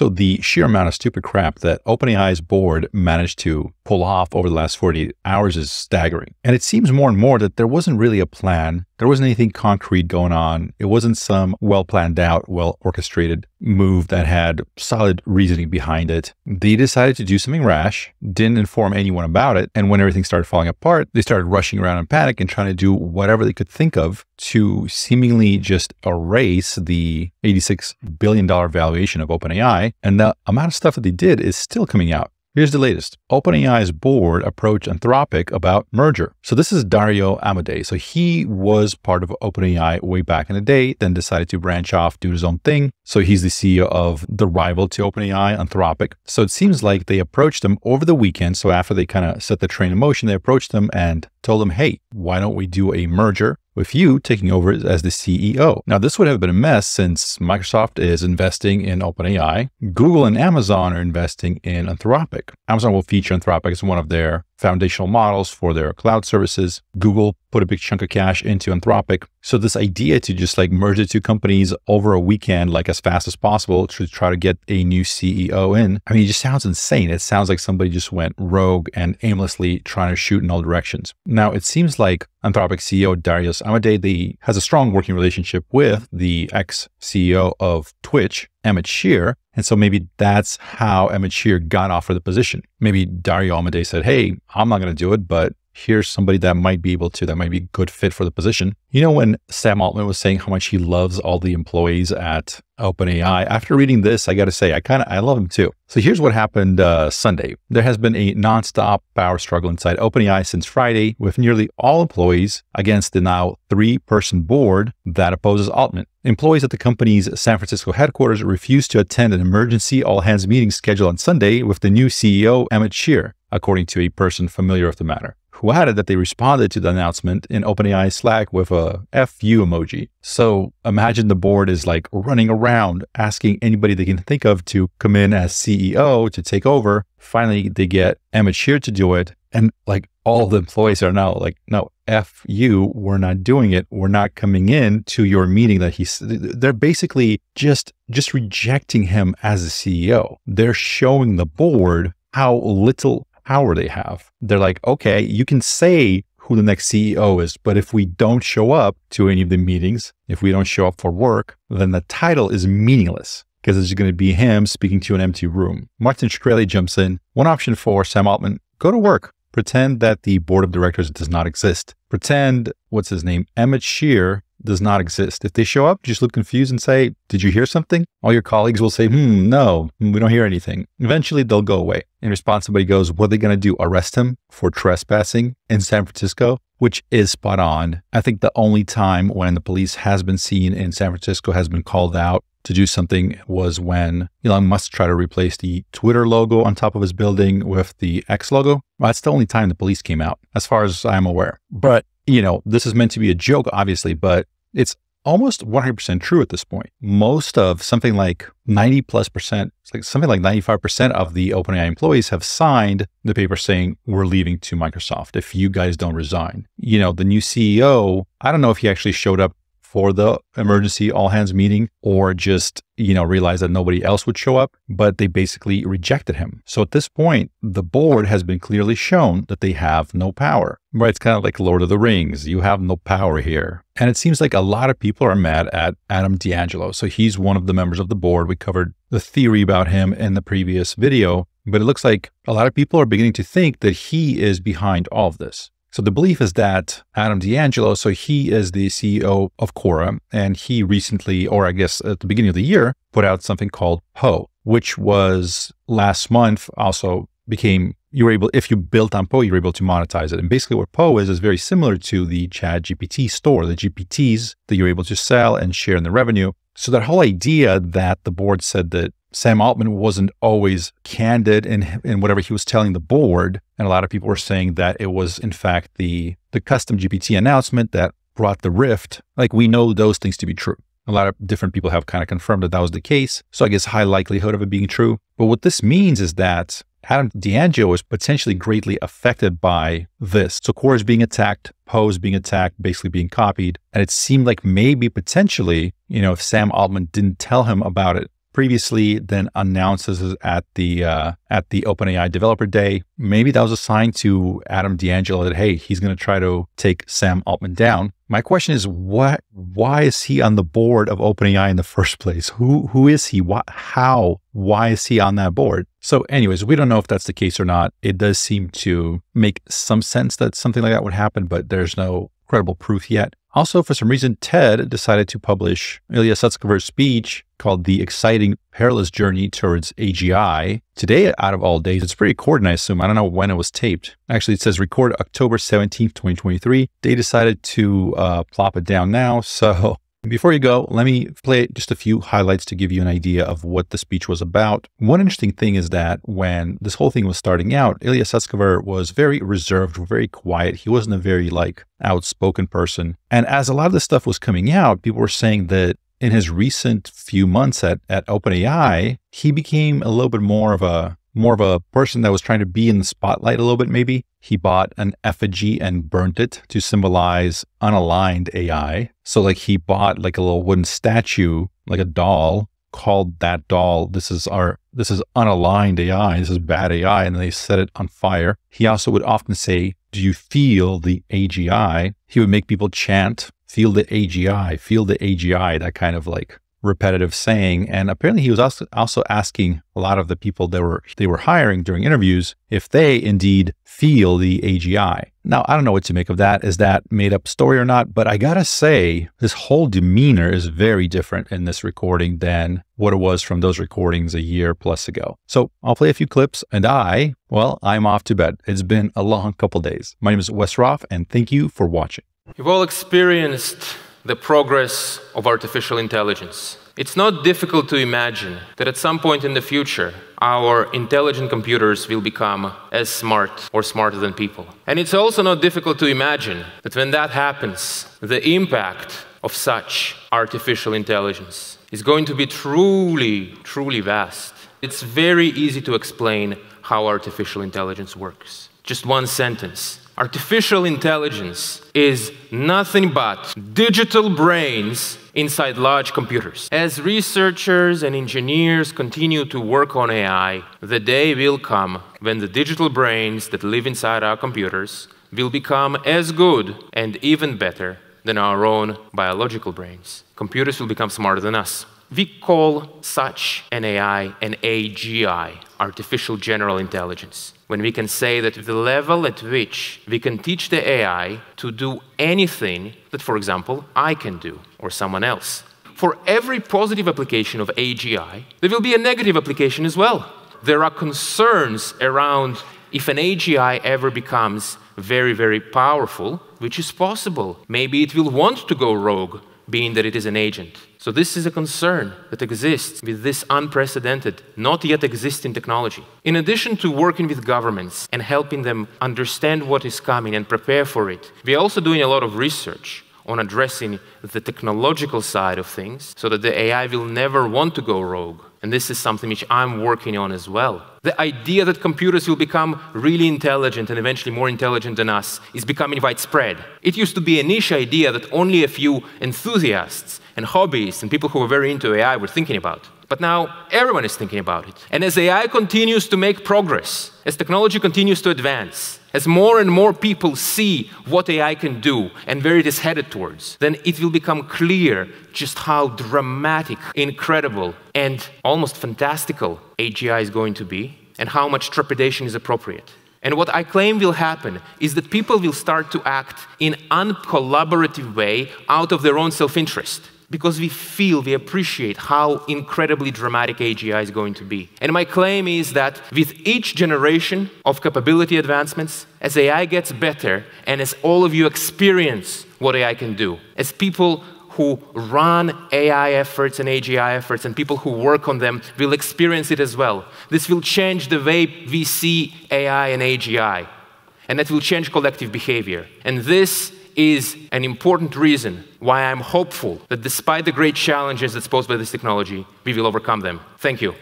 So the sheer amount of stupid crap that OpenAI's board managed to pull off over the last 48 hours is staggering. And it seems more and more that there wasn't really a plan. There wasn't anything concrete going on. It wasn't some well planned out, well orchestrated move that had solid reasoning behind it. They decided to do something rash, didn't inform anyone about it. And when everything started falling apart, they started rushing around in panic and trying to do whatever they could think of to seemingly just erase the $86 billion valuation of OpenAI. And the amount of stuff that they did is still coming out. Here's the latest. OpenAI's board approached Anthropic about merger. So this is Dario Amodei. So he was part of OpenAI way back in the day, then decided to branch off, do his own thing. So he's the CEO of the rival to OpenAI, Anthropic. So it seems like they approached him over the weekend. So after they kind of set the train in motion, they approached him and told him, hey, why don't we do a merger? With you taking over as the CEO. Now, this would have been a mess since Microsoft is investing in OpenAI. Google and Amazon are investing in Anthropic. Amazon will feature Anthropic as one of their foundational models for their cloud services. Google put a big chunk of cash into Anthropic. So this idea to just like merge the two companies over a weekend, like as fast as possible to try to get a new CEO in, I mean, it just sounds insane. It sounds like somebody just went rogue and aimlessly trying to shoot in all directions. Now, it seems like Anthropic CEO Darius Amodei has a strong working relationship with the ex-CEO of Twitch, Emmett Shear. And so maybe that's how Emmett Shear got offered the position. Maybe Dario Amodei said, Hey, I'm not going to do it, but here's somebody that might be able to, that might be a good fit for the position. You know, when Sam Altman was saying how much he loves all the employees at OpenAI, after reading this, I got to say, I kind of, I love him too. So here's what happened uh, Sunday. There has been a nonstop power struggle inside OpenAI since Friday with nearly all employees against the now three person board that opposes Altman. Employees at the company's San Francisco headquarters refused to attend an emergency all hands meeting scheduled on Sunday with the new CEO, Emmett Shear, according to a person familiar with the matter who added that they responded to the announcement in OpenAI Slack with a FU emoji. So imagine the board is like running around asking anybody they can think of to come in as CEO to take over. Finally, they get Emmett Shear to do it. And like all the employees are now like, no, F you, we're not doing it. We're not coming in to your meeting that he's, they're basically just, just rejecting him as a CEO. They're showing the board how little power they have. They're like, okay, you can say who the next CEO is, but if we don't show up to any of the meetings, if we don't show up for work, then the title is meaningless because it's going to be him speaking to an empty room. Martin Shkreli jumps in. One option for Sam Altman, go to work. Pretend that the board of directors does not exist. Pretend, what's his name, Emmett Shear does not exist. If they show up, just look confused and say, Did you hear something? All your colleagues will say, Hmm, no, we don't hear anything. Eventually, they'll go away. In response, somebody goes, What are they going to do? Arrest him for trespassing in San Francisco? Which is spot on. I think the only time when the police has been seen in San Francisco has been called out to do something was when Elon Musk tried to replace the Twitter logo on top of his building with the X logo. Well, that's the only time the police came out, as far as I'm aware. But you know, this is meant to be a joke, obviously, but it's almost 100% true at this point. Most of something like 90 plus percent, like something like 95% of the OpenAI employees have signed the paper saying we're leaving to Microsoft if you guys don't resign. You know, the new CEO, I don't know if he actually showed up for the emergency all hands meeting or just, you know, realized that nobody else would show up, but they basically rejected him. So at this point, the board has been clearly shown that they have no power. Right? It's kind of like Lord of the Rings. You have no power here. And it seems like a lot of people are mad at Adam D'Angelo. So he's one of the members of the board. We covered the theory about him in the previous video, but it looks like a lot of people are beginning to think that he is behind all of this. So the belief is that Adam D'Angelo, so he is the CEO of Quora, and he recently, or I guess at the beginning of the year, put out something called Poe, which was last month also became you were able if you built on Poe, you were able to monetize it. And basically what Poe is is very similar to the Chat GPT store, the GPTs that you're able to sell and share in the revenue. So that whole idea that the board said that Sam Altman wasn't always candid in, in whatever he was telling the board. And a lot of people were saying that it was, in fact, the, the custom GPT announcement that brought the rift. Like we know those things to be true. A lot of different people have kind of confirmed that that was the case. So I guess high likelihood of it being true. But what this means is that Adam D'Angelo is potentially greatly affected by this. So Quora is being attacked, Poe is being attacked, basically being copied. And it seemed like maybe potentially, you know, if Sam Altman didn't tell him about it previously then announced this at the uh, at the OpenAI Developer Day. Maybe that was a sign to Adam D'Angelo that hey, he's going to try to take Sam Altman down. My question is, what? Why is he on the board of OpenAI in the first place? Who who is he? What? How? Why is he on that board? So, anyways, we don't know if that's the case or not. It does seem to make some sense that something like that would happen, but there's no credible proof yet. Also, for some reason, TED decided to publish Ilya Sutskever's speech called The Exciting Perilous Journey Towards AGI. Today, out of all days, it's pretty recorded, I assume. I don't know when it was taped. Actually, it says record October 17th, 2023. They decided to uh, plop it down now. So before you go, let me play just a few highlights to give you an idea of what the speech was about. One interesting thing is that when this whole thing was starting out, Ilya Sutskever was very reserved, very quiet. He wasn't a very like outspoken person. And as a lot of this stuff was coming out, people were saying that in his recent few months at, at OpenAI, he became a little bit more of a more of a person that was trying to be in the spotlight a little bit, maybe. He bought an effigy and burnt it to symbolize unaligned AI. So, like, he bought like a little wooden statue, like a doll, called that doll, this is our, this is unaligned AI, this is bad AI, and they set it on fire. He also would often say, Do you feel the AGI? He would make people chant, Feel the AGI, feel the AGI, that kind of like repetitive saying. And apparently he was also, also asking a lot of the people that were they were hiring during interviews if they indeed feel the AGI. Now, I don't know what to make of that. Is that made up story or not? But I gotta say, this whole demeanor is very different in this recording than what it was from those recordings a year plus ago. So I'll play a few clips and I, well, I'm off to bed. It's been a long couple days. My name is Wes Roth and thank you for watching. You've all experienced the progress of artificial intelligence. It's not difficult to imagine that at some point in the future, our intelligent computers will become as smart or smarter than people. And it's also not difficult to imagine that when that happens, the impact of such artificial intelligence is going to be truly, truly vast. It's very easy to explain how artificial intelligence works. Just one sentence. Artificial intelligence is nothing but digital brains inside large computers. As researchers and engineers continue to work on AI, the day will come when the digital brains that live inside our computers will become as good and even better than our own biological brains. Computers will become smarter than us. We call such an AI an AGI, artificial general intelligence when we can say that the level at which we can teach the AI to do anything that, for example, I can do or someone else. For every positive application of AGI, there will be a negative application as well. There are concerns around if an AGI ever becomes very, very powerful, which is possible. Maybe it will want to go rogue, being that it is an agent. So this is a concern that exists with this unprecedented, not yet existing technology. In addition to working with governments and helping them understand what is coming and prepare for it, we are also doing a lot of research on addressing the technological side of things so that the AI will never want to go rogue. And this is something which I'm working on as well. The idea that computers will become really intelligent and eventually more intelligent than us is becoming widespread. It used to be a niche idea that only a few enthusiasts and hobbyists and people who were very into AI were thinking about. But now everyone is thinking about it. And as AI continues to make progress, as technology continues to advance, as more and more people see what AI can do and where it is headed towards, then it will become clear just how dramatic, incredible, and almost fantastical AGI is going to be, and how much trepidation is appropriate. And what I claim will happen is that people will start to act in uncollaborative way out of their own self-interest because we feel, we appreciate how incredibly dramatic AGI is going to be. And my claim is that with each generation of capability advancements, as AI gets better and as all of you experience what AI can do, as people who run AI efforts and AGI efforts and people who work on them will experience it as well. This will change the way we see AI and AGI, and that will change collective behavior. And this is an important reason why I'm hopeful that despite the great challenges that's posed by this technology, we will overcome them. Thank you.